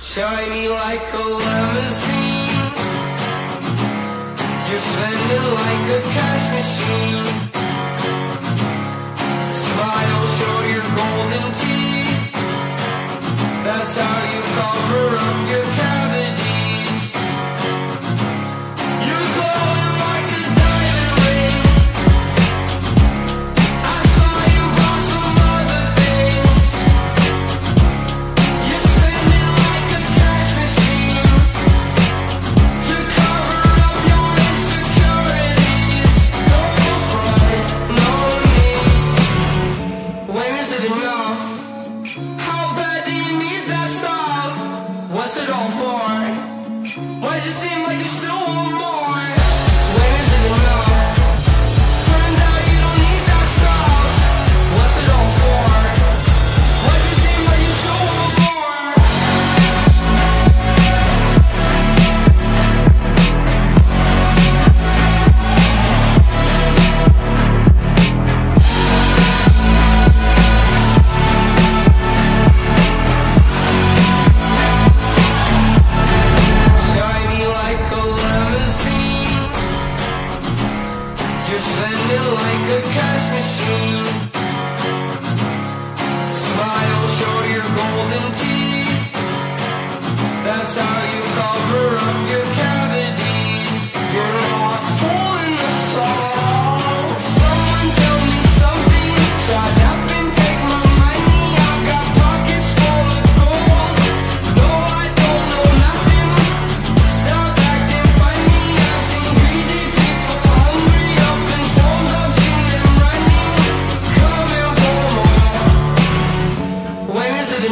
Shiny like a limousine. You're spending like a cash machine. Why for? It seem like you still want more? You're slender like a cash machine.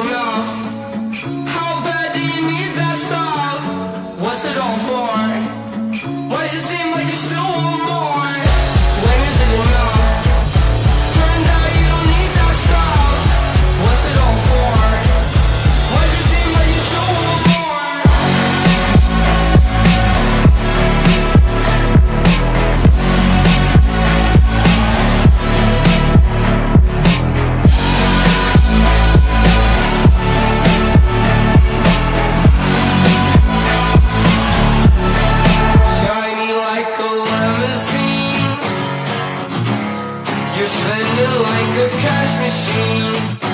enough How bad do you need that stuff? What's it all for? What is it like a cash machine.